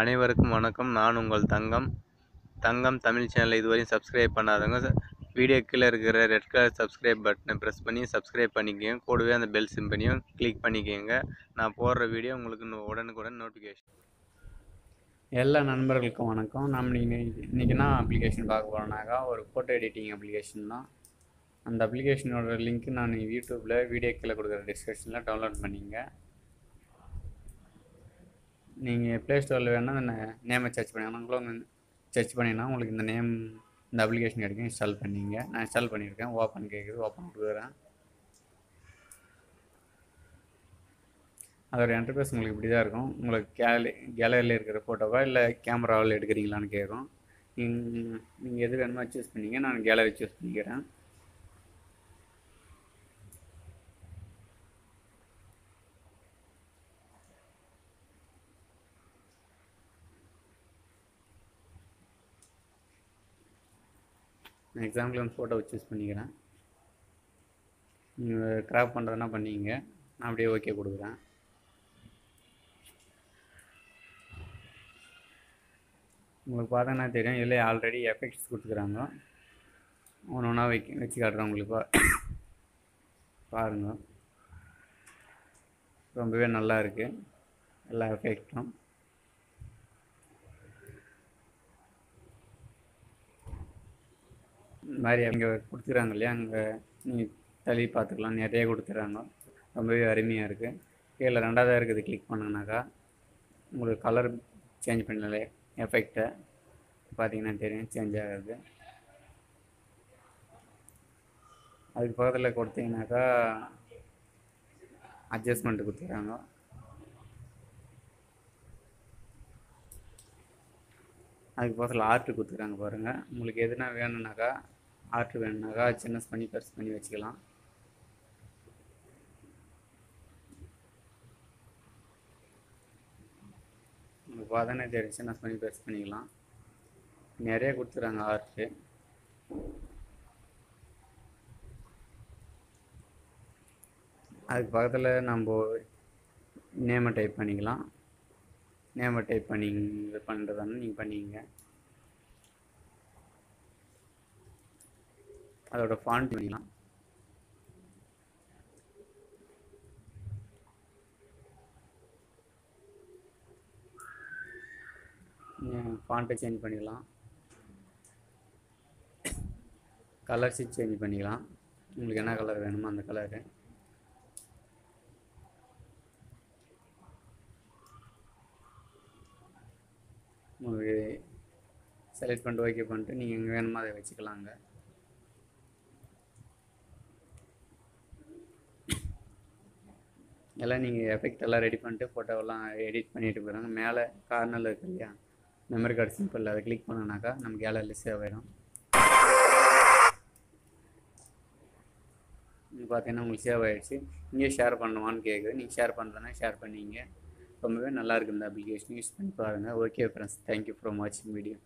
அனைவருக்கும் வணக்கம். நான் உங்கள் தங்கம். தங்கம் தமிழ் சேனலை இதுவரையும் சப்ஸ்கிரைப் பண்ணாதவங்க வீடியோ கீழே இருக்கிற ரெட் கலர் சப்ஸ்கிரைப் பட்டனை ப்ரெஸ் பண்ணி சப்ஸ்கிரைப் பண்ணிக்கோங்க. கூடவே அந்த பெல் சிம்பனியும் கிளிக் பண்ணிக்கோங்க. நான் போடுற வீடியோ உங்களுக்கு உடனுக்குடன் நோட்டிஃபிகேஷன் எல்லா நண்பர்களுக்கும் வணக்கம். நம்ம இன்னைக்கு இன்றைக்கி என்ன அப்ளிகேஷன் பார்க்க போகிறோம்னாக்கா ஒரு ஃபோட்டோ எடிட்டிங் அப்ளிகேஷன் தான். அந்த அப்ளிகேஷனோட லிங்க் நான் யூடியூப்பில் வீடியோ கீழே கொடுக்குற டிஸ்கிரிப்ஷனில் டவுன்லோட் பண்ணிங்க நீங்கள் ப்ளே ஸ்டோரில் வேணால் அந்த நேமை சர்ச் பண்ணிங்கன்னா சர்ச் பண்ணிங்கன்னா உங்களுக்கு இந்த நேம் இந்த அப்ளிகேஷன் கிடைக்கும். இன்ஸ்டால் பண்ணிங்க. நான் இன்ஸ்டால் பண்ணியிருக்கேன். ஓப்பன் கேட்குது ஓப்பன் கொடுக்குறேன். அதோட என்டர்பேஸ் உங்களுக்கு இப்படி தான் இருக்கும். உங்களுக்கு கேலரி கேலரியில் இருக்கிற ஃபோட்டோவா இல்லை கேமராவில் எடுக்கிறீங்களான்னு கேட்கும். நீங்கள் எது வேணுமோ சூஸ் பண்ணிங்க. நான் கேலரி சூஸ் பண்ணிக்கிறேன். நான் எக்ஸாம்பிள் வந்து ஃபோட்டோவை சூஸ் பண்ணிக்கிறேன். நீங்கள் கிராப் பண்ணுறதுனா பண்ணிங்க நான் அப்படியே ஓகே கொடுக்குறேன். உங்களுக்கு பார்த்தோன்னா தெரியும்? இல்லை ஆல்ரெடி எஃபெக்ட்ஸ் கொடுத்துக்கிறாங்க. ஒன்று ஒன்றா வைக்க வச்சு காட்டுறேன் உங்களுக்கு. பாருங்கள் பாருங்க. ரொம்பவே நல்லா இருக்குது எல்லா எஃபெக்ட்டும் மாதிரி அங்கே கொடுத்துறாங்க இல்லையா? அங்கே நீங்கள் தள்ளி பார்த்துக்கலாம் நிறைய கொடுத்துட்றாங்க ரொம்பவே அருமையாக இருக்குது கீழே ரெண்டாவதாக இருக்குது கிளிக் பண்ணுங்கனாக்கா உங்களுக்கு கலர் சேஞ்ச் பண்ணல எஃபெக்டை பார்த்தீங்கன்னா தெரியும் சேஞ்ச் ஆகுது. அதுக்கு பக்கத்தில் கொடுத்தீங்கன்னாக்கா அட்ஜஸ்ட்மெண்ட் கொடுத்துருக்காங்க அதுக்கு பக்கத்தில் ஆர்ட் கொடுத்துருக்காங்க பாருங்கள் உங்களுக்கு எதுனா வேணும்னாக்கா ஆர்ட் வேணுனாக்கா சின்னஸ் பண்ணி பெருசு பண்ணி வச்சுக்கலாம். உங்களுக்கு பார்த்தோன்னே தெரியும் சின்னஸ் பண்ணி பெருசு பண்ணிக்கலாம். நிறைய கொடுத்துருக்காங்க ஆர்ட்டு அதுக்கு பக்கத்தில் நம்ம நேமை டைப் பண்ணிக்கலாம். நேமை டைப் பண்ணி இது பண்ணுறதானே நீங்கள் பண்ணிங்க அதோட ஃபாண்ட் பண்ணிக்கலாம் ஃபாண்ட்டை சேஞ்ச் பண்ணிக்கலாம் கலர்ஸு சேஞ்ச் பண்ணிக்கலாம் உங்களுக்கு என்ன கலர் வேணுமோ அந்த கலரு உங்களுக்கு செலக்ட் பண்ணிட்டு ஓகே பண்ணிட்டு நீங்கள் எங்கே வேணுமோ அதை வச்சுக்கலாங்க. எல்லாம் நீங்கள் எஃபெக்ட் எல்லாம் ரெடி பண்ணிட்டு ஃபோட்டோவெல்லாம் எடிட் பண்ணிட்டு போகிறாங்க மேலே கார்னரில் இருக்கு இல்லையா? மெமரி கார்டு சிம்பிள் அதை கிளிக் பண்ணோன்னாக்கா நம்ம கேலரியில் சேவ் ஆகிடும் இது பார்த்தீங்கன்னா உங்களுக்கு சேவ் ஆகிடுச்சு இங்கே ஷேர் பண்ணுவான்னு கேட்குது நீங்கள் ஷேர் பண்ணுறதுனா ஷேர் பண்ணிங்க. ரொம்பவே நல்லாயிருக்கு இந்த அப்ளிகேஷன் யூஸ் பண்ணி பாருங்கள் okay friends thank you for வாட்சிங் வீடியோ